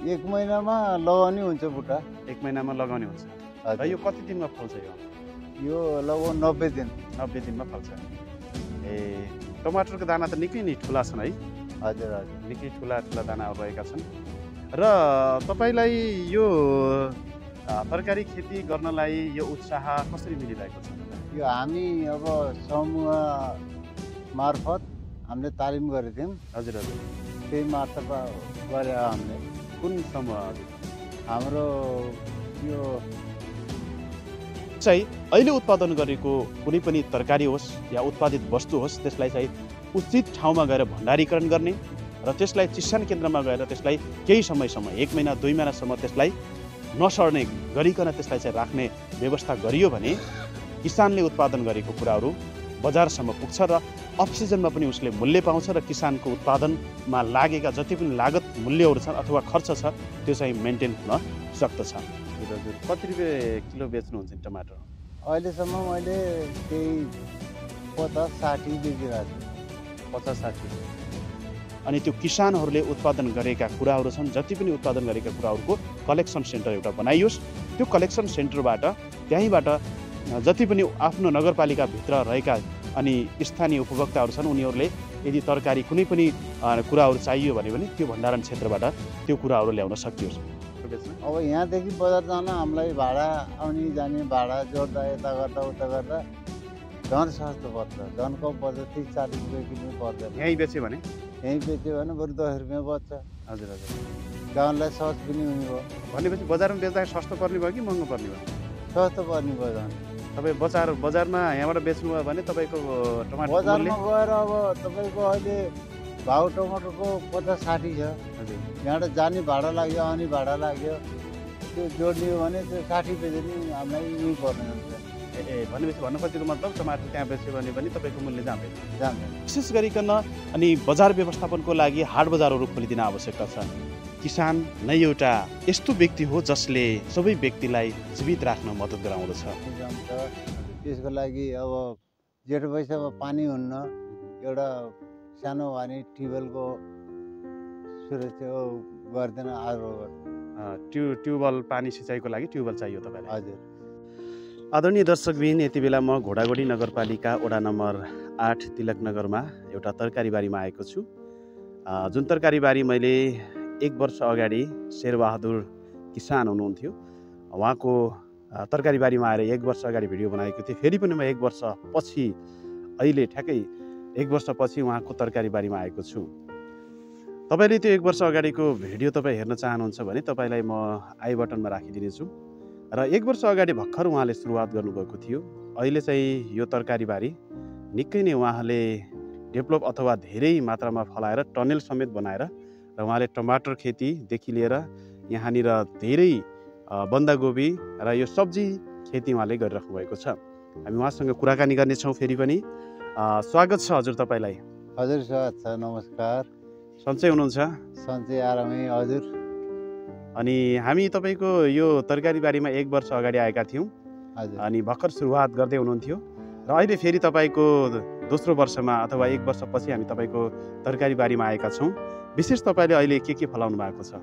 एक महिनामा लगाउने हुन्छ बुट्टा। एक महिनामा लगाउने हुन्छ। र यो कति दिनमा फल्छ यो? यो लगभग नब्बे दिन। नब्बे दिनमा फल्छ। ए टमाटरको दाना त निकै नै ठुला छन् है। हजुर हजुर। निकै ठुला ठुला दानाहरू रहेका छन्। र तपाईँलाई यो तरकारी खेती गर्नलाई यो उत्साह कसरी मिलिरहेको छ? यो हामी अब समूह मार्फत हामीले तालिम गरेको थियौँ। हजुर हजुर। त्यही मार्फत गरे हामीले कुन हजुर हाम्रो यो चाहिँ अहिले उत्पादन गरेको कुनै पनि तरकारी होस् या उत्पादित वस्तु होस् त्यसलाई चाहिँ उचित ठाउँमा गएर भण्डारीकरण गर्ने र त्यसलाई चिस्यान केन्द्रमा गएर त्यसलाई केही समयसम्म एक महिना दुई महिनासम्म त्यसलाई नसर्ने गरिकन त्यसलाई चाहिँ राख्ने व्यवस्था गरियो भने किसानले उत्पादन गरेको कुराहरू बजारसम्म पुग्छ र अफ सिजनमा पनि उसले मूल्य पाउँछ र किसानको उत्पादनमा लागेका जति पनि लागत मूल्यहरू छन् अथवा खर्च छ त्यो चाहिँ मेन्टेन हुन सक्दछ। हजुर कति रुपियाँ किलो बेच्नुहुन्छ नि टमाटर? अहिलेसम्म मैले त्यही पचास साठी बेचिरहेको छु। पचास साठी। अनि त्यो किसानहरूले उत्पादन गरेका कुराहरू छन् जति पनि उत्पादन गरेका कुराहरूको कलेक्सन सेन्टर एउटा बनाइयोस्। त्यो कलेक्सन सेन्टरबाट त्यहीँबाट जति पनि आफ्नो नगरपालिकाभित्र रहेका अनि स्थानीय उपभोक्ताहरू छन् उनीहरूले यदि तरकारी कुनै पनि कुराहरू चाहियो भने पनि त्यो भण्डारण क्षेत्रबाट त्यो कुराहरू ल्याउन सकियोस् अब यहाँदेखि बजार जान हामीलाई भाडा आउने जाने भाडा जोड्दा यता गर्दा उता गर्दा झन् सस्तो पर्छ। झन् कम पर्छ तिस चालिस रुपियाँ किन्नु पर्दैन। यहीँ बेच्यो भने? यहीँ बेच्यो भने बरु दस रुपियाँ बच्छ हजुर हजुर। गाउँलाई सस पनि हुने भयो। भनेपछि बजारमा बेच्दाखेरि सस्तो पर्ने भयो कि महँगो पर्ने भयो? सस्तो पर्ने भयो झन्। तपाईँ बजार बजारमा यहाँबाट बेच्नुभयो भने तपाईँको टमाटर बजारमा गएर अब तपाईँको अहिले भाउ टमाटरको पचास साठी छ। हजुर। यहाँबाट जाने भाडा लाग्यो आउने भाडा लाग्यो। त्यो जोड्ने हो भने त्यो साठी रुपियाँ नि हामीलाई यहीँ पर्ने हुन्छ ए ए भनेपछि भन्नु खोजेको मतलब टमाटर त्यहाँ बेच्यो भने पनि तपाईँको मूल्य जाँदैन जाँदैन विशेष गरिकन अनि बजार व्यवस्थापनको लागि हाट बजारहरू खोलिदिन आवश्यकता छ। किसान नै एउटा यस्तो व्यक्ति हो जसले सबै व्यक्तिलाई जीवित राख्न मद्दत गराउँदछ। त्यसको लागि अब जेठ वैशाखमा पानी हुन्न एउटा सानो भए नि ट्युबवेलको सुरक्षा गर्दैन अ, ट्यु ट्युबवेल पानी सिँचाइको लागि ट्युबवेल चाहियो तपाईँलाई? हजुर। आदरणीय दर्शकबिन यति बेला म घोडागोडी नगरपालिका वडा नम्बर आठ तिलक नगरमा एउटा तरकारी बारीमा आएको छु। जुन तरकारी बारी मैले एक वर्ष अगाडि शेरबहादुर किसान हुनुहुन्थ्यो। उहाँको अ, तरकारी बारीमा आएर एक वर्ष अगाडि भिडियो बनाएको थिएँ फेरि पनि म एक वर्ष पछि अहिले ठ्याक्कै एक वर्षपछि उहाँको तरकारी बारीमा आएको छु। तपाईँले त्यो एक वर्ष अगाडिको भिडियो तपाईँ हेर्न चाहनुहुन्छ भने तपाईँलाई म आई बटनमा राखिदिनेछु। र एक वर्ष अगाडि भर्खर उहाँले सुरुवात गर्नुभएको थियो। अहिले चाहिँ यो तरकारी बारी निकै नै उहाँले डेभलप अथवा धेरै मात्रामा फलाएर टनेल समेत बनाएर र उहाँले टमाटर खेतीदेखि लिएर यहाँनिर धेरै बन्दागोबी र यो सब्जी खेती उहाँले गरिराख्नु भएको छ। हामी उहाँसँग कुराकानी गर्नेछौँ फेरि पनि। स्वागत छ हजुर तपाईँलाई। हजुर सर अच्छा नमस्कार। सन्चै हुनुहुन्छ? सन्चै आरामै हजुर। अनि हामी तपाईँको यो तरकारी बारीमा एक वर्ष अगाडि आएका थियौँ। हजुर। अनि भर्खर सुरुवात गर्दै हुनुहुन्थ्यो। र अहिले फेरि तपाईँको दोस्रो वर्षमा अथवा एक वर्षपछि हामी तपाईँको तरकारी बारीमा आएका छौँ। विशेष तपाईँले अहिले के के फलाउनु भएको छ?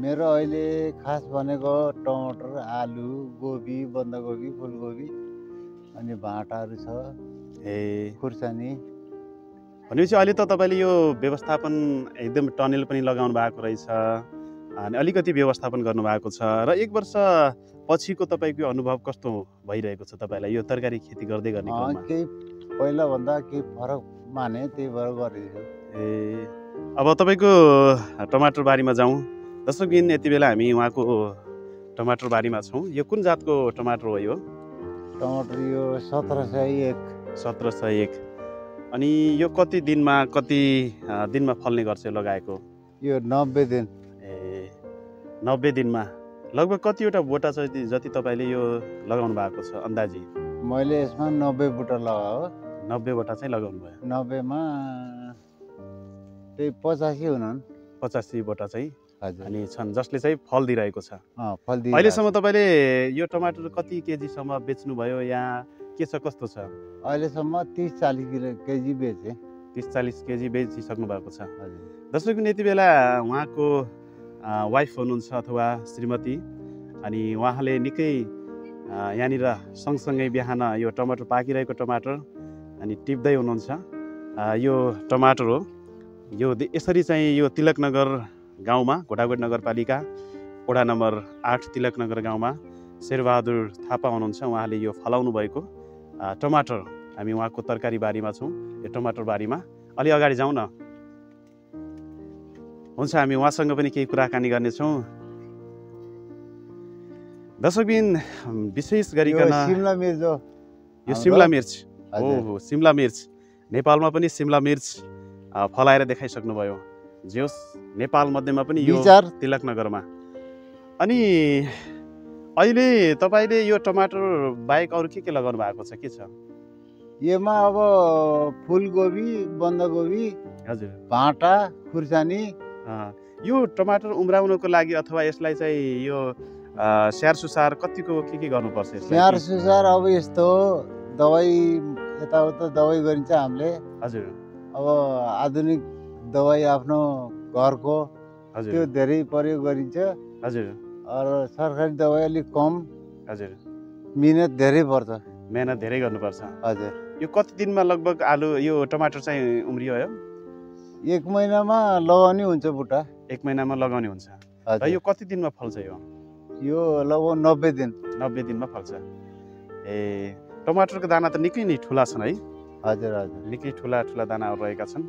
मेरो अहिले खास भनेको टमाटर आलु गोबी बन्दाकोपी फुलकोपी अनि भाँटाहरू छ। ए। खुर्सानी। भनेपछि अहिले त तपाईँले यो व्यवस्थापन एकदम टनेल पनि लगाउनु भएको रहेछ अनि अलिकति व्यवस्थापन गर्नुभएको छ र एक वर्ष पछिको तपाईँको अनुभव कस्तो भइरहेको छ तपाईँलाई यो तरकारी खेती गर्दै गर्ने केही पहिलाभन्दा केही फरक माने त्यही भएर गरेको ए। अब तपाईँको टमाटर बारीमा जाउँ। दर्शक दिन यति बेला हामी उहाँको टमाटर बारीमा छौँ। यो कुन जातको टमाटर हो यो? टमाटर यो सत्र सय एक। सत्र सय एक। अनि यो कति दिनमा कति दिनमा फल्ने गर्छ लगाएको? यो नब्बे दिन। ए नब्बे दिनमा। लगभग कतिवटा बोटा छ जति- तपाईँले यो लगाउनु भएको छ अन्दाजी? मैले यसमा नब्बे बुट्टा लगायो नब्बेवटा चाहिँ लगाउनु भयो नब्बेमा त्यही पचासी हुनन्। पचासी बोटा चाहिँ हजुर। अनि छन् जसले चाहिँ फल दिइरहेको छ। फल अहिलेसम्म तपाईँले यो टमाटर कति केजीसम्म बेच्नुभयो यहाँ के छ कस्तो छ। अहिलेसम्म तिस चालिस किलो केजी बेचेँ। तिस चालिस केजी बेचिसक्नु भएको छ। हजुर। दर्शक यति बेला उहाँको वाइफ हुनुहुन्छ अथवा श्रीमती अनि उहाँले निकै यहाँनिर सँगसँगै बिहान यो टमाटर पाकिरहेको टमाटर अनि टिप्दै हुनुहुन्छ। यो टमाटर हो। यो यसरी चाहिँ यो तिलकनगर गाउँमा घोटागोट नगरपालिका वडा नम्बर आठ तिलकनगर गाउँमा शेरबहादुर थापा हुनुहुन्छ। उहाँले यो फलाउनु भएको। टमाटर हामी उहाँको तरकारी बारीमा छौँ। यो टमाटर बारीमा। अलि अगाडि जाउँ न। हुन्छ हामी उहाँसँग पनि केही कुराकानी गर्नेछौँ। दर्शकबिन विशेष यो गरिकन सिमला मिर्च हो। यो सिमला मिर्च। हो सिमला मिर्च। नेपालमा पनि सिमला मिर्च फलाएर देखाइसक्नुभयो। जे होस् नेपाल मध्येमा पनि यो विचार। तिलकनगरमा अनि अहिले तपाईँले यो टमाटर बाहेक अरू के के लगाउनु भएको छ? के छ? यसमा अब फुलकोपी बन्दाकोपी हजुर। भाँटा खुर्सानी। यो टमाटर उम्राउनको लागि अथवा यसलाई चाहिँ यो स्याहार सुसार कतिको के के गर्नुपर्छ? स्याहार सुसार अब यस्तो हो, दबाई यताउता दबाई गरिन्छ हामीले। हजुर। अब आधुनिक दबाई आफ्नो घरको त्यो धेरै प्रयोग गरिन्छ। हजुर। र सरकारी दबाई अलिक कम। हजुर। मिहिनेत धेरै पर्छ। मेहनत धेरै गर्नुपर्छ। हजुर। यो कति दिनमा लगभग आलु यो टमाटर चाहिँ उम्रियो है एक महिनामा लगाउने हुन्छ बुट्टा। एक महिनामा लगाउने हुन्छ। र यो कति दिनमा फल्छ यो? यो लगभग नब्बे दिन। नब्बे दिनमा फल्छ। ए टमाटरको दाना त निकै नै ठुला छन् है? हजुर हजुर। निकै ठुला ठुला दानाहरू रहेका छन्।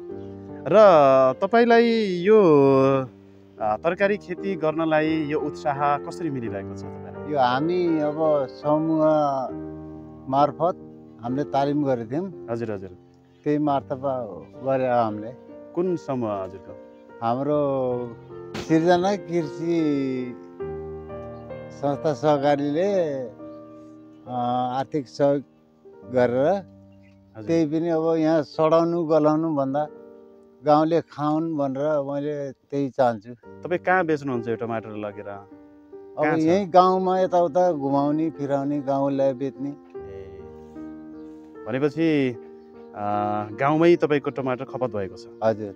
र तपाईँलाई यो तरकारी खेती गर्नलाई यो उत्साह कसरी मिलिरहेको छ तपाईँलाई? यो हामी अब समूह मार्फत हामीले तालिम गरेको थियौँ हजुर हजुर। त्यही मार्फत गरे हामीले। कुन समूह हजुरको? हाम्रो सिर्जना कृषि संस्था सहकारीले आर्थिक सहयोग गरेर त्यही पनि अब यहाँ सडाउनु गलाउनु भन्दा गाउँले खाउन् भनेर मैले त्यही चाहन्छु। तपाईँ कहाँ बेच्नुहुन्छ यो टमाटर लगेर? अब? यहीँ गाउँमा यताउता घुमाउने फिराउने गाउँलाई बेच्ने। भनेपछि गाउँमै तपाईँको टमाटर खपत भएको छ। हजुर।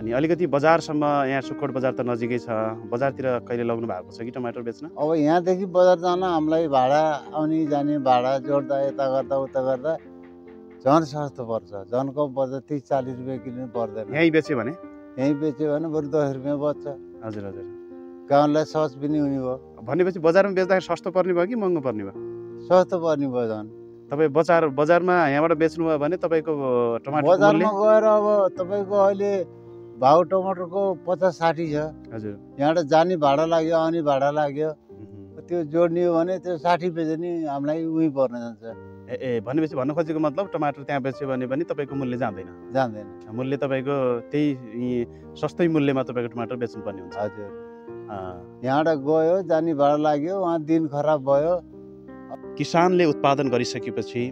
अनि अलिकति बजारसम्म यहाँ सुकोट बजार त नजिकै छ। बजारतिर कहिले लग्नु भएको छ कि टमाटर बेच्न? अब यहाँदेखि बजार जान हामीलाई भाडा आउने जाने भाडा जोड्दा यता गर्दा उता गर्दा झन् सस्तो पर्छ झन् कम पर्छ तिस चालिस रुपियाँ किन्नु पर्दैन यहीँ बेच्यो भने? यहीँ बेच्यो भने बरु दस रुपियाँ बच्छ। हजुर हजुर। गाउँलाई सहज पनि हुने भयो। भनेपछि बजारमा बेच्दाखेरि सस्तो पर्ने भयो कि महँगो पर्ने भयो? सस्तो पर्ने भयो झन्। तपाईँ बजार बजारमा यहाँबाट बेच्नुभयो भने तपाईँको टमाटर बजारमा गएर अब तपाईँको अहिले भाउ टमाटरको पचास साठी छ। हजुर। यहाँबाट जाने भाडा लाग्यो आउने भाडा लाग्यो। त्यो जोड्ने हो भने त्यो साठी पेजे नि हामीलाई उहीँ पर्न जान्छ। ए भनेपछि भन्नु खोजेको मतलब टमाटर त्यहाँ बेच्यो भने पनि तपाईँको मूल्य जाँदैन। जान्दैन मूल्य तपाईँको त्यही सस्तै मूल्यमा तपाईँको टमाटर बेच्नुपर्ने हुन्छ। हजुर। यहाँबाट गयो जाने भाडा लाग्यो उहाँ दिन खराब भयो। किसानले उत्पादन गरिसकेपछि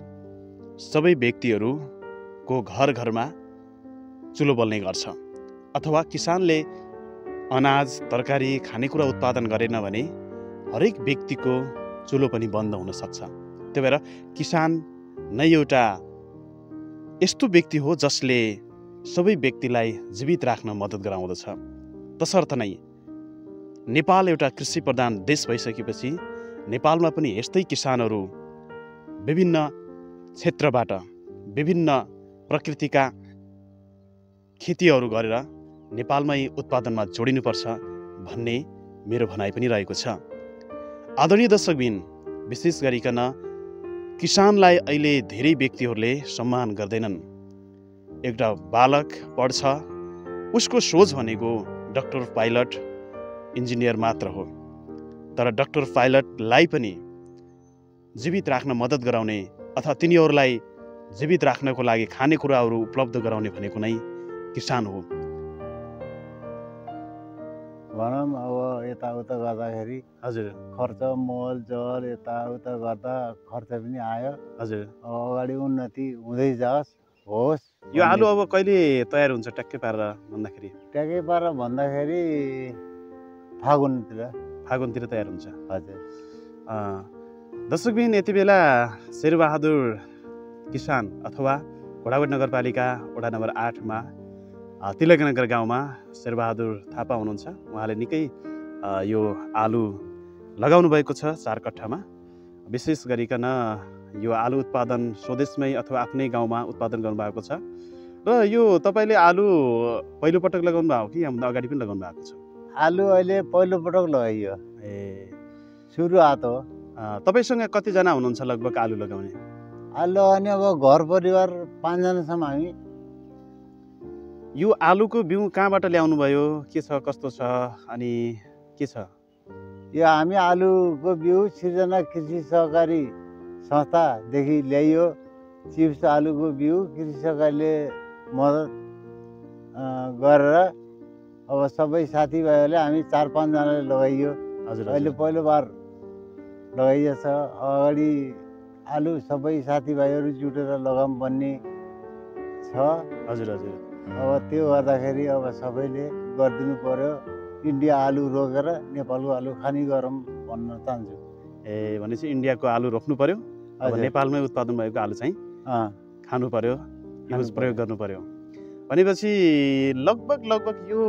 सबै व्यक्तिहरूको घर घरमा चुलो बल्ने गर्छ। अथवा किसानले अनाज तरकारी खानेकुरा उत्पादन गरेन भने हरेक व्यक्तिको चुलो पनि बन्द हुन सक्छ। त्यही भएर किसान नै एउटा यस्तो व्यक्ति हो जसले सबै व्यक्तिलाई जीवित राख्न मद्दत गराउँदछ। तसर्थ नै नेपाल एउटा कृषि प्रधान देश भइसकेपछि नेपालमा पनि यस्तै किसानहरू विभिन्न क्षेत्रबाट विभिन्न प्रकृतिका खेतीहरू गरेर नेपालमै उत्पादनमा जोडिनुपर्छ भन्ने मेरो भनाइ पनि रहेको छ। आदरणीय दर्शकबिन विशेष गरिकन किसानलाई अहिले धेरै व्यक्तिहरूले सम्मान गर्दैनन्। एउटा बालक पढ्छ उसको सोच भनेको डक्टर पाइलट इन्जिनियर मात्र हो। तर डक्टर पाइलटलाई पनि जीवित राख्न मद्दत गराउने अथवा तिनीहरूलाई जीवित राख्नको लागि खानेकुराहरू उपलब्ध गराउने भनेको नै किसान हो। भनौँ अब यताउता गर्दाखेरि हजुर। खर्च मल जल यताउता गर्दा खर्च पनि आयो। हजुर। अब अगाडि उन्नति हुँदै जाओस् होस् यो आलु अब कहिले तयार हुन्छ ट्याक्कै पारेर भन्दाखेरि? ट्याकै पार भन्दाखेरि फागुनतिर। फागुनतिर तयार हुन्छ। हजुर। दर्शकबिन यति बेला शेरबहादुर किसान अथवा घोडागोट नगरपालिका वडा नम्बर आठमा तिलकनगर गाउँमा शेरबहादुर थापा हुनुहुन्छ। उहाँले निकै यो आलु लगाउनु भएको छ चार कट्ठामा विशेष गरिकन यो आलु उत्पादन स्वदेशमै अथवा आफ्नै गाउँमा उत्पादन गर्नुभएको छ। र यो तपाईँले आलु पहिलोपटक लगाउनु भएको कि हामीभन्दा अगाडि पनि लगाउनु भएको छ? आलु अहिले पहिलोपटक लगाइयो। ए। सुरुवात हो। तपाईँसँग कतिजना हुनुहुन्छ लगभग आलु लगाउने? आलु लगाउने अब घर परिवार पाँचजनासम्म हामी यो आलुको बिउ कहाँबाट ल्याउनु भयो के छ कस्तो छ अनि के छ? यो हामी आलुको बिउ सृजना कृषि सहकारी संस्थादेखि ल्याइयो। चिप्स आलुको बिउ कृषि सहकारीले मद्दत गरेर अब सबै साथीभाइहरूले हामी चार पाँचजनाले लगाइयो। हजुर अहिले पहिलो बार लगाइएछ अगाडि आलु सबै साथीभाइहरू जुटेर लगाऊँ भन्ने छ। हजुर हजुर। अब त्यो गर्दाखेरि अब सबैले गरिदिनु पर्यो। इन्डिया आलु रोकेर नेपालको आलु खाने गरौँ भन्न चाहन्छु। ए भनेपछि इन्डियाको आलु रोप्नु पर्यो। अब। नेपालमै उत्पादन भएको आलु चाहिँ खानु पर्यो खानु युज पर्यो। प्रयोग गर्नु पर्यो। भनेपछि लगभग लगभग यो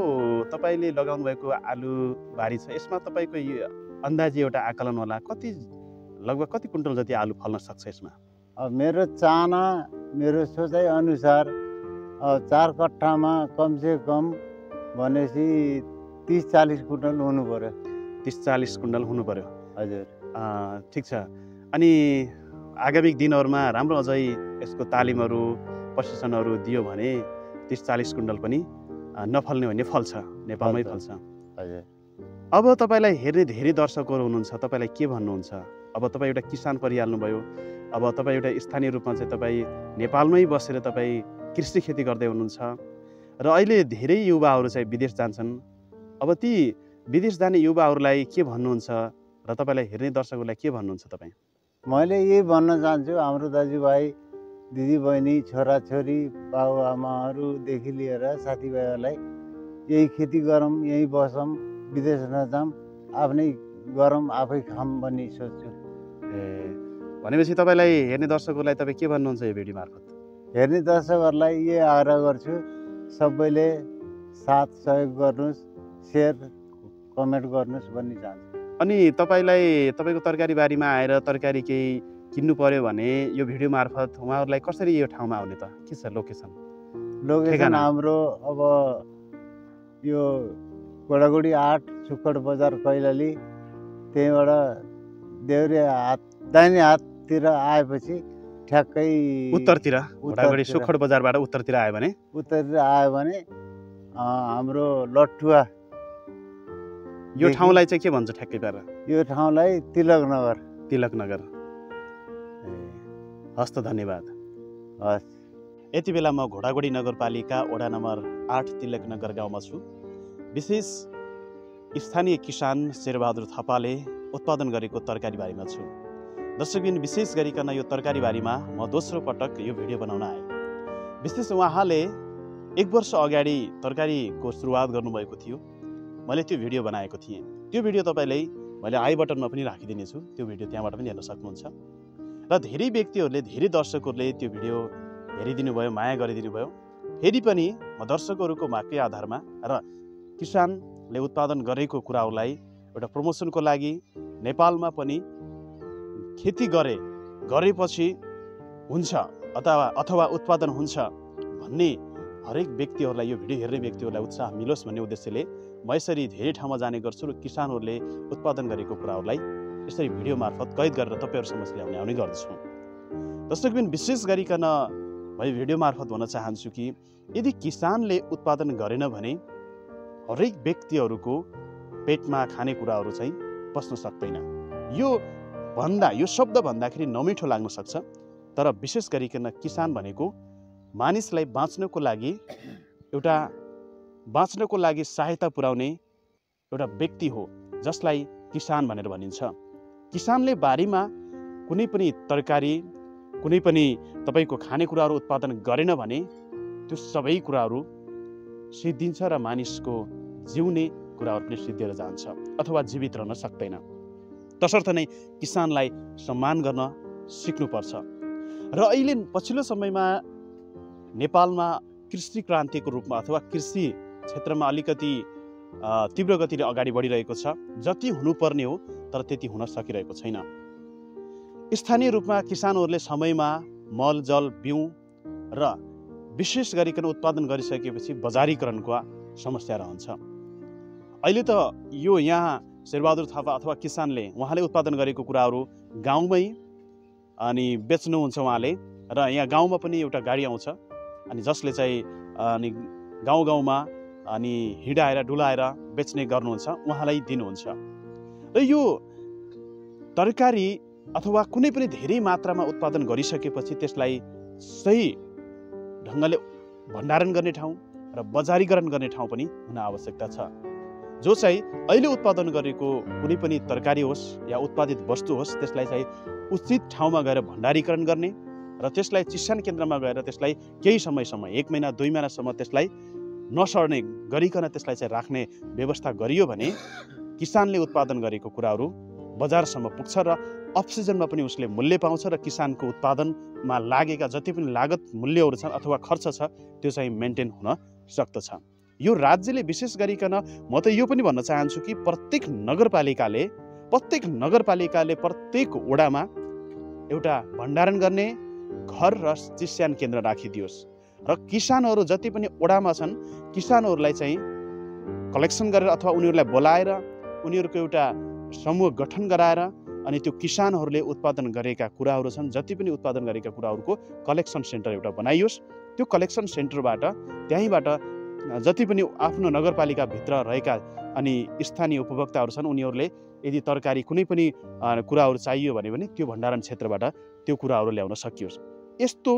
तपाईँले लगाउनु भएको आलु बारी छ यसमा तपाईँको यो अन्दाजी एउटा आकलन होला। कति लगभग कति कुन्टल जति आलु फल्न सक्छ यसमा? अब मेरो चाहना मेरो सोचाइ अनुसार चार कट्ठामा कमसे कम भनेपछि तिस चालिस कुइन्टल हुनु पर्यो। तिस चालिस कुन्टल हुनु पर्यो। हजुर। ठिक छ। अनि आगामी दिनहरूमा राम्रो अझै यसको तालिमहरू प्रशिक्षणहरू दियो भने तिस चालिस कुन्टल पनि नफल्ने भने फल्छ नेपालमै फल्छ। फल्छ हजुर। अब तपाईँलाई हेर्ने धेरै दर्शकहरू हुनुहुन्छ। तपाईँलाई के भन्नुहुन्छ? अब तपाईँ एउटा किसान परिहाल्नुभयो। अब तपाईँ एउटा स्थानीय रूपमा चाहिँ तपाईँ नेपालमै बसेर तपाईँ कृषि खेती गर्दै हुनुहुन्छ। र अहिले धेरै युवाहरू चाहिँ विदेश जान्छन्। अब ती विदेश जाने युवाहरूलाई के भन्नुहुन्छ? र तपाईँलाई हेर्ने दर्शकहरूलाई के भन्नुहुन्छ तपाईँ? मैले यही भन्न चाहन्छु हाम्रो दाजुभाइ दिदीबहिनी छोराछोरी बाबुआमाहरूदेखि लिएर साथीभाइहरूलाई यही खेती गरौँ यहीँ बसौँ विदेश नजाऊँ आफ्नै गरौँ आफै खाऊँ भन्ने सोच्छु। ए भनेपछि तपाईँलाई हेर्ने दर्शकहरूलाई तपाईँ के भन्नुहुन्छ यो भिडियो मार्फत हेर्ने दर्शकहरूलाई यही आग्रह गर्छु सबैले साथ सहयोग गर्नुहोस् सेयर कमेन्ट गर्नुहोस् भन्ने चाहन्छु। अनि तपाईँलाई तपाईँको तरकारी बारीमा आएर तरकारी केही किन्नु पर्यो भने यो भिडियो मार्फत उहाँहरूलाई कसरी यो ठाउँमा आउने त? के छ लोकेसन? लोकेसन। हाम्रो अब यो गोडागुडी आठ सुक्खड बजार कैलाली त्यहीँबाट देउरे हात दाहिने हाततिर आएपछि ठ्याक्कै उत्तरतिर घोडागढी। सुखड बजारबाट उत्तरतिर आयो भने? उत्तरतिर आयो भने हाम्रो लट्ठुवा यो ठाउँलाई चाहिँ के भन्छ ठ्याक्कै पारेर यो ठाउँलाई तिलक नगर। तिलक नगर। ए। हस् त धन्यवाद। हस्। यति बेला म घोडागोडी नगरपालिका वडा नम्बर आठ तिलक नगर गाउँमा छु। विशेष स्थानीय किसान शेरबहादुर थापाले उत्पादन गरेको तरकारी बारीमा छु। दर्शकबिन विशेष गरिकन यो तरकारी बारीमा म दोस्रो पटक यो भिडियो बनाउन आएँ। विशेष उहाँले एक वर्ष अगाडि तरकारीको सुरुवात गर्नुभएको थियो। मैले त्यो भिडियो बनाएको थिएँ। त्यो भिडियो तपाईँलाई मैले आई बटनमा पनि राखिदिनेछु। त्यो भिडियो त्यहाँबाट पनि हेर्न सक्नुहुन्छ। र धेरै व्यक्तिहरूले धेरै दर्शकहरूले त्यो भिडियो हेरिदिनु भयो माया गरिदिनु भयो फेरि पनि म दर्शकहरूको मागकै आधारमा र किसानले उत्पादन गरेको कुराहरूलाई एउटा प्रमोसनको लागि नेपालमा पनि खेती गरे गरेपछि हुन्छ अथवा अथवा उत्पादन हुन्छ भन्ने हरेक व्यक्तिहरूलाई यो भिडियो हेर्ने व्यक्तिहरूलाई उत्साह मिलोस् भन्ने उद्देश्यले म यसरी धेरै ठाउँमा जाने गर्छु र किसानहरूले उत्पादन गरेको कुराहरूलाई यसरी भिडियो मार्फत कैद गरेर तपाईँहरू समक्ष ल्याउने आउने गर्दछु। दर्शकबिन विशेष गरिकन म यो भिडियो मार्फत भन्न चाहन्छु कि यदि किसानले उत्पादन गरेन भने हरेक व्यक्तिहरूको पेटमा खानेकुराहरू चाहिँ पस्न सक्दैन। यो भन्दा यो शब्द भन्दाखेरि नमिठो लाग्न सक्छ। तर विशेष गरिकन किसान भनेको मानिसलाई बाँच्नको लागि एउटा बाँच्नको लागि सहायता पुर्याउने एउटा व्यक्ति हो जसलाई किसान भनेर भनिन्छ। किसानले बारीमा कुनै पनि तरकारी कुनै पनि तपाईँको खानेकुराहरू उत्पादन गरेन भने त्यो सबै कुराहरू सिद्धिन्छ र मानिसको जिउने कुराहरू पनि सिद्धिएर जान्छ अथवा जीवित रहन सक्दैन। तसर्थ नै किसानलाई सम्मान गर्न सिक्नुपर्छ। र अहिले पछिल्लो समयमा नेपालमा कृषि क्रान्तिको रूपमा अथवा कृषि क्षेत्रमा अलिकति तीव्र गतिले अगाडि बढिरहेको छ। जति हुनुपर्ने हो तर त्यति हुन सकिरहेको छैन। स्थानीय रूपमा किसानहरूले समयमा मल जल बिउ र विशेष गरिकन उत्पादन गरिसकेपछि बजारीकरणको समस्या रहन्छ। अहिले त यो यहाँ शेरबहादुर थापा अथवा किसानले उहाँले उत्पादन गरेको कुराहरू गाउँमै अनि बेच्नुहुन्छ उहाँले र यहाँ गाउँमा पनि एउटा गाडी आउँछ। अनि जसले चाहिँ अनि गाउँ गाउँमा अनि हिँडाएर डुलाएर बेच्ने गर्नुहुन्छ उहाँलाई दिनुहुन्छ। र यो तरकारी अथवा कुनै पनि धेरै मात्रामा उत्पादन गरिसकेपछि त्यसलाई सही ढङ्गले भण्डारण गर्ने ठाउँ र बजारीकरण गर्ने ठाउँ पनि हुन आवश्यकता छ। जो चाहिँ अहिले उत्पादन गरेको कुनै पनि तरकारी होस् या उत्पादित वस्तु होस् त्यसलाई चाहिँ उचित ठाउँमा गएर भण्डारीकरण गर्ने र त्यसलाई चिस्यान केन्द्रमा गएर त्यसलाई केही समयसम्म एक महिना दुई महिनासम्म त्यसलाई नसर्ने गरिकन त्यसलाई चाहिँ राख्ने व्यवस्था गरियो भने किसानले उत्पादन गरेको कुराहरू बजारसम्म पुग्छ र अफ सिजनमा पनि उसले मूल्य पाउँछ र किसानको उत्पादनमा लागेका जति पनि लागत मूल्यहरू छन् अथवा खर्च छ त्यो चाहिँ मेन्टेन हुन सक्दछ। यो राज्यले विशेष गरिकन म त यो पनि भन्न चाहन्छु कि प्रत्येक नगरपालिकाले प्रत्येक नगरपालिकाले प्रत्येक वडामा एउटा भण्डारण गर्ने घर र चिस्यान केन्द्र राखिदियोस्। र किसानहरू जति पनि वडामा छन् किसानहरूलाई चाहिँ कलेक्सन गरेर अथवा उनीहरूलाई बोलाएर उनीहरूको एउटा समूह गठन गराएर अनि त्यो किसानहरूले उत्पादन गरेका कुराहरू छन् जति पनि उत्पादन गरेका कुराहरूको कलेक्सन सेन्टर एउटा बनाइयोस्। त्यो कलेक्सन सेन्टरबाट त्यहीँबाट जति पनि आफ्नो नगरपालिकाभित्र रहेका अनि स्थानीय उपभोक्ताहरू छन् उनीहरूले यदि तरकारी कुनै पनि कुराहरू चाहियो भने पनि त्यो भण्डारण क्षेत्रबाट त्यो कुराहरू ल्याउन सकियोस् यस्तो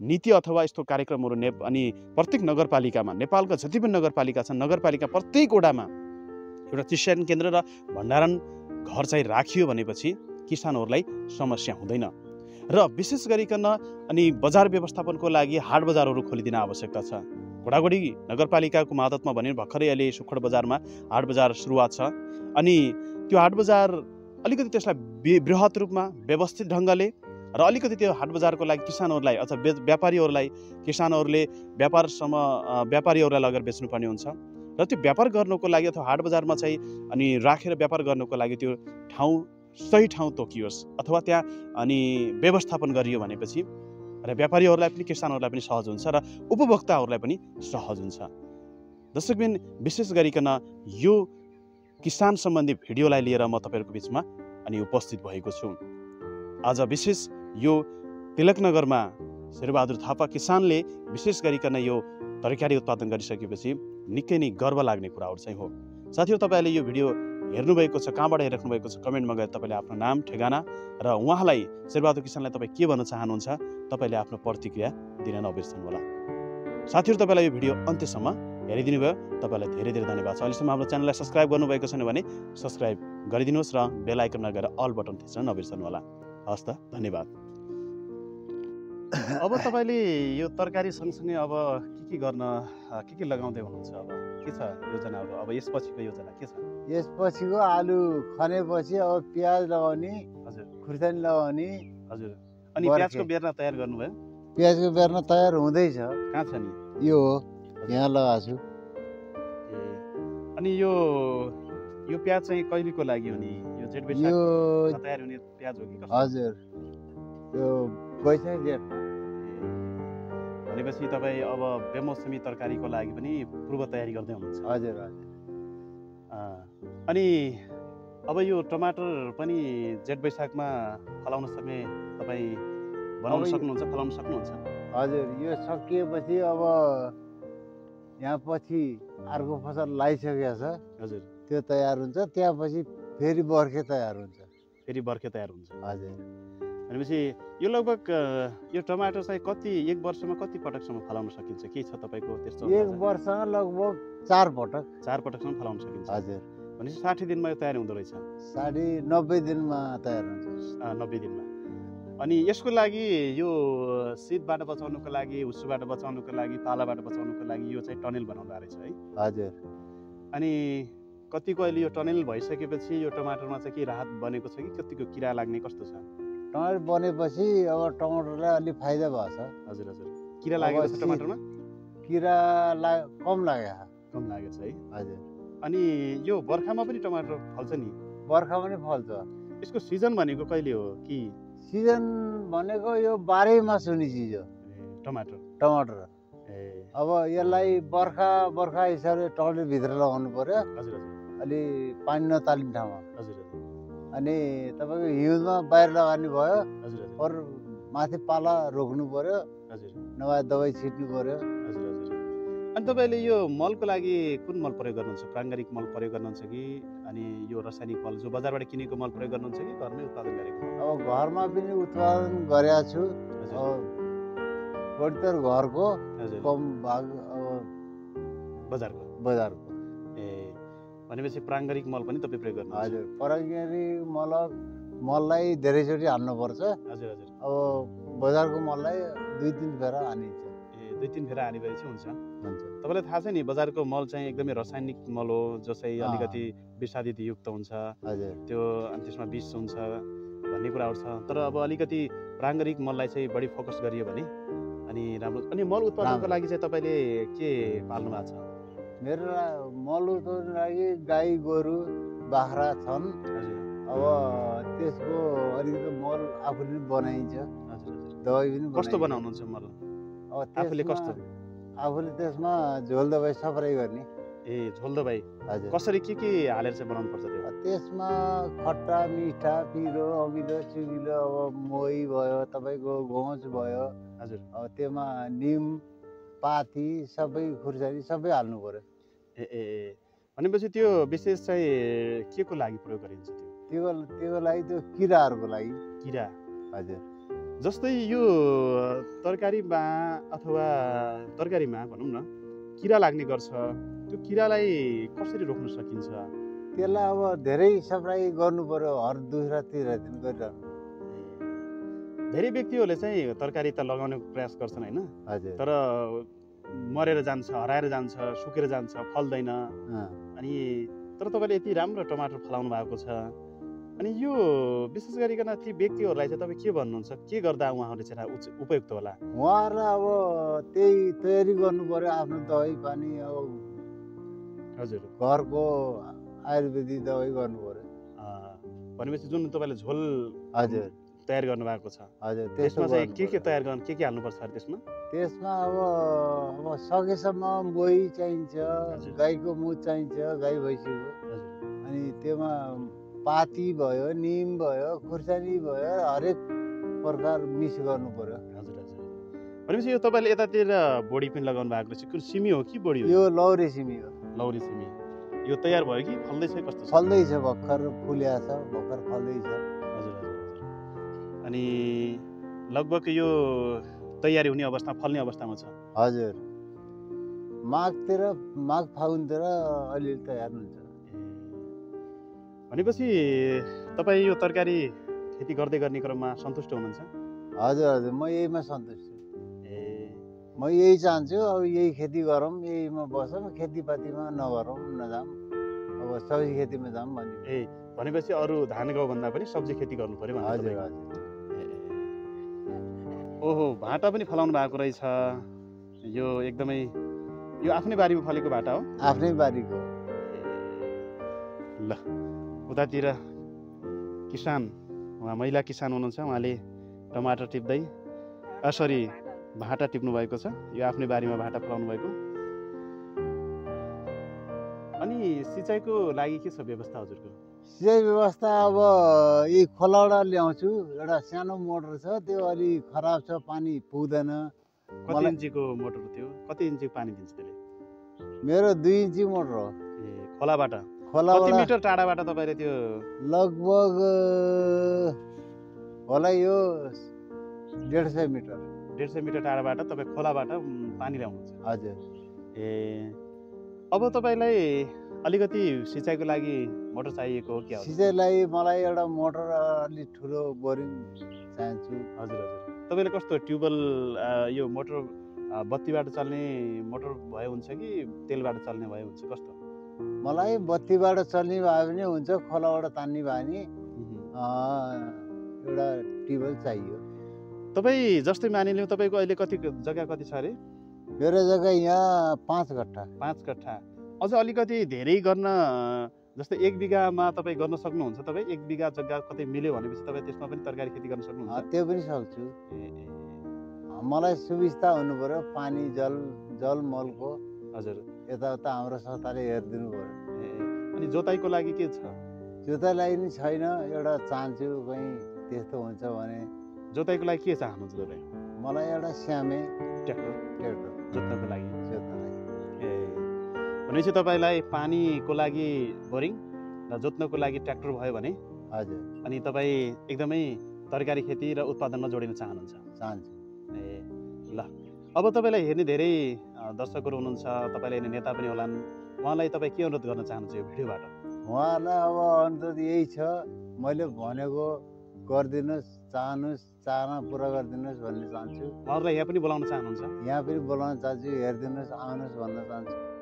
नीति अथवा यस्तो कार्यक्रमहरू ने अनि प्रत्येक नगरपालिकामा नेपालका जति पनि नगरपालिका छन् नगरपालिका प्रत्येक वडामा एउटा चिस्यान केन्द्र र भण्डारण घर चाहिँ राखियो भनेपछि किसानहरूलाई समस्या हुँदैन। र विशेष गरिकन अनि बजार व्यवस्थापनको लागि हाट बजारहरू खोलिदिन आवश्यकता छ। घोडाघोडी नगरपालिकाको मातहतमा भने भर्खरै अहिले सुखड बजारमा हाट बजार सुरुवात छ। अनि त्यो हाट बजार अलिकति त्यसलाई बृहत रूपमा व्यवस्थित ढङ्गले र अलिकति त्यो हाट बजारको लागि किसानहरूलाई अथवा बे व्यापारीहरूलाई किसानहरूले व्यापारसम्म व्यापारीहरूलाई लगेर बेच्नुपर्ने हुन्छ। र त्यो व्यापार गर्नको लागि अथवा हाट बजारमा चाहिँ अनि राखेर व्यापार गर्नको लागि त्यो ठाउँ सही ठाउँ तोकियोस् अथवा त्यहाँ अनि व्यवस्थापन गरियो भनेपछि र व्यापारीहरूलाई पनि किसानहरूलाई पनि सहज हुन्छ र उपभोक्ताहरूलाई पनि सहज हुन्छ। दर्शकबिन विशेष गरिकन यो किसान सम्बन्धी भिडियोलाई लिएर म तपाईँहरूको बिचमा अनि उपस्थित भएको छु। आज विशेष यो तिलकनगरमा शेरबहादुर थापा किसानले विशेष गरिकन यो तरकारी उत्पादन गरिसकेपछि निकै नै गर्व लाग्ने कुराहरू चाहिँ हो। साथीहरू तपाईँले यो भिडियो हेर्नुभएको छ कहाँबाट हेरिराख्नु भएको छ कमेन्टमा गएर तपाईँले आफ्नो नाम ठेगाना र उहाँलाई शेरबहादुर किसानलाई तपाईँ के भन्न चाहनुहुन्छ तपाईँले आफ्नो प्रतिक्रिया दिन नबिर्सनु होला साथीहरू तपाईँलाई यो भिडियो अन्त्यसम्म हेरिदिनु भयो। तपाईँलाई धेरै धेरै धन्यवाद छ। अहिलेसम्म हाम्रो च्यानललाई सब्सक्राइब गर्नुभएको छैन भने सब्सक्राइब गरिदिनुहोस् र बेल आइकनमा गएर अल बटन थिच्न नबिर्सनु होला हस् त धन्यवाद। अब तपाईँले यो तरकारी सँगसँगै अब के के गर्न के के लगाउँदै हुनुहुन्छ अब? के छ योजनाहरू? अब यसपछिको योजना के छ? यसपछिको आलु खनेपछि अब प्याज लगाउने हजुर। खुर्सानी लगाउने। हजुर। अनि। प्याजको बेर्ना तयार गर्नुभयो? प्याजको बेर्न तयार हुँदैछ। कहाँ छ नि? यो हो। यहाँ लगाएको छु। ए अनि यो यो प्याज चाहिँ कहिलेको लागि हो नि? यो जेठ तयार हुने प्याज हो कि? हजुर। यो वैशाख जेठ भनेपछि तपाईँ अब बेमौसमी तरकारीको लागि पनि पूर्व तयारी गर्दै हुनुहुन्छ। हजुर हजुर। अनि अब यो टमाटर पनि जेठ वैशाखमा फलाउन सक्ने तपाईँ बनाउन सक्नुहुन्छ फलाउन सक्नुहुन्छ? हजुर यो सकिएपछि अब यहाँ पछि अर्को फसल लगाइसकेको छ। हजुर। त्यो तयार हुन्छ त्यहाँपछि फेरि बर्खे तयार हुन्छ। फेरि बर्खे तयार हुन्छ। हजुर। भनेपछि यो लगभग यो टमाटर चाहिँ कति एक वर्षमा कति पटकसम्म फलाउन सकिन्छ? के छ तपाईँको त्यस्तो एक? वर्षमा लगभग चार पटक। चार पटकसम्म फलाउन सकिन्छ। हजुर। भनेपछि साठी दिनमा यो तयार हुँदो रहेछ? साढे नब्बे दिनमा तयार हुन्छ। नब्बे दिनमा। अनि यसको लागि यो शीतबाट बचाउनुको लागि हुस्सुबाट बचाउनुको लागि पालाबाट बचाउनुको लागि यो चाहिँ टनेल बनाउँदो रहेछ है। हजुर। अनि कतिको अहिले यो टनेल भइसकेपछि यो टमाटरमा चाहिँ के राहत बनेको छ कि? कतिको किरा लाग्ने कस्तो छ? टमाटर बनेपछि अब टमाटरलाई अलिक फाइदा भएको छ हजुर हजुर। किरा लागेको छ टमाटरमा? किरा ला कम लाग्यो कम लागेको छ है। हजुर। अनि यो बर्खामा पनि टमाटर फल्छ नि? बर्खा पनि फल्छ। यसको सिजन भनेको कहिले हो? कि सिजन भनेको यो बाह्रै मास हुने चिज हो। टमाटर। टमाटर। ए। अब यसलाई बर्खा बर्खा हिसाबले टमाटर भित्र लगाउनु पर्यो। हजुर हजुर। अलि पानी नतालिने ठाउँमा। हजुर हजुर। अनि तपाईँको हिउँदमा बाहिर लगानी भयो अरू माथि पाला रोक्नु पर्यो। हजुर। नभए दबाई छिट्नु पर्यो। हजुर हजुर। अनि तपाईँले यो मलको लागि कुन मल प्रयोग गर्नुहुन्छ? प्राङ्गारिक मल प्रयोग गर्नुहुन्छ कि? अनि यो रासायनिक मल जो बजारबाट किनेको मल प्रयोग गर्नुहुन्छ कि घरमै उत्पादन गरेको अब घरमा पनि उत्पादन गरेका छु। बढीतर घरको कम भाग अब बजारको। बजारको। भनेपछि प्राङ्गारिक मल पनि तपाईँ प्रयोग गर्नुहुन्छ। हजुर परङ्गिरी मल मललाई धेरैचोटि हाल्नुपर्छ हजुर हजुर। अब बजारको मललाई दुई तिन फेर हानिन्छ। ए दुई तिन फेर हानेपछि हुन्छ। हुन्छ। तपाईँलाई थाहा छ नि बजारको मल चाहिँ एकदमै रासायनिक मल हो जो चाहिँ अँ। अलिकति विषादित युक्त हुन्छ। हजुर। त्यो अनि त्यसमा विष हुन्छ भन्ने कुराहरू छ तर अब अलिकति प्राङ्गारिक मललाई चाहिँ बढी फोकस गरियो भने अनि राम्रो। अनि मल उत्पादनको। लागि चाहिँ तपाईँले के पाल्नु भएको छ? मेरो मल उत्पादनको लागि गाई गोरु बाख्रा छन्। अब त्यसको अलिकति मल आफूले पनि बनाइन्छ। दबाई पनि कस्तो। बनाउनुहुन्छ मल? अब आफूले कस्तो? आफूले त्यसमा झोल दबाई सप्राई गर्ने। ए झोल दबाई हजुर। कसरी के के हालेर चाहिँ बनाउनु पर्छ त्यो? त्यसमा खट्टा मिठा पिरो अमिलो चुमिलो अब मोही भयो तपाईँको घोच भयो। हजुर। अब त्यसमा निम पाती सबै खुर्सानी सबै हाल्नु पर्यो। ए भनेपछि त्यो विशेष चाहिँ के को लागि प्रयोग गरिन्छ त्यो? त्यो त्यो लागि त्यो किराहरूको लागि। किरा। हजुर। जस्तै यो तरकारीमा अथवा तरकारीमा भनौँ न किरा लाग्ने गर्छ। त्यो किरालाई कसरी रोक्न सकिन्छ? त्यसलाई अब धेरै सप्राई गर्नु पर्यो हर दुसरा तिसरा दिन गरिरहनु धेरै व्यक्तिहरूले चाहिँ तरकारी त लगाउने प्रयास गर्छन् होइन? हजुर। तर मरेर जान्छ हराएर जान्छ सुकेर जान्छ फल्दैन। अनि तर तपाईँले यति राम्रो टमाटर फलाउनु भएको छ। अनि यो विशेष गरिकन ती व्यक्तिहरूलाई चाहिँ तपाईँ के भन्नुहुन्छ? के गर्दा उहाँहरूले चाहिँ उपयुक्त होला? उहाँहरूलाई अब त्यही तयारी गर्नु पर्यो आफ्नो दबाई पानी अब हजुर। घरको आयुर्वेदिक दबाई गर्नु पर्यो अँ, भनेपछि जुन तपाईँले झोल हजुर। तयार गर्नुभएको छ। हजुर त्यसमा त्यसो चाहिँ के के। तयार गर्नु के के हाल्नुपर्छ अरे त्यसमा? त्यसमा अब अब सकेसम्म मोही चाहिन्छ। गाईको मुख चाहिन्छ गाई भैँसीको। अनि त्यसमा पाती भयो निम भयो खुर्सानी भयो हरेक प्रकार मिक्स गर्नु पर्यो। हजुर हजुर। भनेपछि यो तपाईँले यतातिर बोडी पनि लगाउनु भएको रहेछ। कुन सिमी हो कि बोडी हो? यो लौरे सिमी हो। लौरी सिमी। यो तयार भयो कि फल्दैछ कस्तो फल्दैछ भर्खर फुल्या छ भर्खर फल्दैछ। हजुर। अनि लगभग यो तयारी हुने अवस्था फल्ने अवस्थामा छ। हजुर। माघतिर माघ फागुनतिर अलिअलि तयार हुन्छ भनेपछि तपाईँ यो तरकारी खेती गर्दै गर्ने क्रममा सन्तुष्ट हुनुहुन्छ? हजुर हजुर। म यहीमा सन्तुष्ट छु। ए। म यही चाहन्छु अब यही खेती गरौँ यहीमा बसौँ खेतीपातीमा नगरौँ नजाऊँ। अब सब्जी खेतीमा जाऊँ भन्ने। ए भनेपछि अरू धान गहुँ भन्दा पनि सब्जी खेती गर्नु पऱ्यो हजुर। हजुर। ओहो भाटा पनि फलाउनु भएको रहेछ। यो एकदमै यो आफ्नै बारीमा फलेको भाटा हो? आफ्नै बारीको। ल उतातिर किसान उहाँ महिला किसान हुनुहुन्छ उहाँले टमाटर टिप्दै सरी भाटा टिप्नु भएको छ। यो आफ्नै बारीमा भाटा फलाउनु भएको। अनि सिँचाइको लागि के छ व्यवस्था हजुरको? सिँचाइ व्यवस्था अब यही खोलाबाट ल्याउँछु एउटा सानो मोटर छ त्यो अलि खराब छ पानी पुग्दैन। कति इन्चीको मोटर थियो? कति इन्चीको पानी दिन्छ त्यसले? मेरो दुई इन्ची मोटर हो। ए खोलाबाट? कति खोलाबाट मिटर टाढाबाट तपाईँले त्यो लगभग होला यो डेढ सय मिटर। डेढ सय मिटर टाढाबाट तपाईँ खोलाबाट पानी ल्याउनुहुन्छ। हजुर। ए अब तपाईँलाई अलिकति सिँचाइको लागि मोटर चाहिएको हो क्या सिँचाइलाई मलाई एउटा मोटर अलिक ठुलो बोरिङ चाहन्छु। हजुर हजुर। तपाईँले कस्तो ट्युबवेल यो मोटर बत्तीबाट चल्ने मोटर भए हुन्छ कि तेलबाट चल्ने भए हुन्छ? कस्तो? मलाई बत्तीबाट चल्ने भए पनि हुन्छ खोलाबाट तान्ने मह्म। अँ, एउटा ट्युबवेल चाहियो। तपाईँ जस्तै मानिलिउँ तपाईँको अहिले कति जग्गा कति छ अरे? मेरो जग्गा यहाँ पाँच कट्ठा पाँच कट्ठा अझ अलिकति धेरै गर्न जस्तै एक बिघामा तपाईँ गर्न सक्नुहुन्छ तपाईँ? एक बिघा जग्गा कतै मिल्यो भनेपछि तपाईँ त्यसमा पनि तरकारी खेती गर्न सक्नुहुन्छ? त्यो पनि सक्छु। मलाई सुविस्ता हुनु पऱ्यो पानी जल जल मलको। हजुर। यताउता हाम्रो संस्थाले हेरिदिनु पऱ्यो अनि जोताइको लागि के छ? जोताइलाई नि छैन। एउटा चाहन्छु कहीँ त्यस्तो हुन्छ भने जोताइको लागि के चाहनुहुन्छ तपाईँ? मलाई एउटा स्यामे ट्र्याक्टर। ट्र्याक्टर। जोत्नको लागि। भनेपछि तपाईँलाई पानीको लागि बोरिङ र जोत्नको लागि ट्र्याक्टर भयो भने? हजुर। अनि तपाईँ एकदमै तरकारी खेती र उत्पादनमा जोडिन चाहनुहुन्छ? चाहन्छु। ए ल। अब तपाईँलाई हेर्ने धेरै दर्शकहरू हुनुहुन्छ तपाईँलाई हेर्ने नेता पनि होलान्। उहाँलाई तपाईँ के अनुरोध गर्न चाहनुहुन्छ यो भिडियोबाट? उहाँहरूलाई अब अनुरोध यही छ मैले भनेको गरिदिनुहोस् चाहनुहोस् चाहना पुरा गरिदिनुहोस् भन्ने चाहन्छु। उहाँहरूलाई यहाँ पनि बोलाउन चाहनुहुन्छ? यहाँ पनि बोलाउन चाहन्छु हेरिदिनुहोस् आउनुहोस् भन्न चाहन्छु।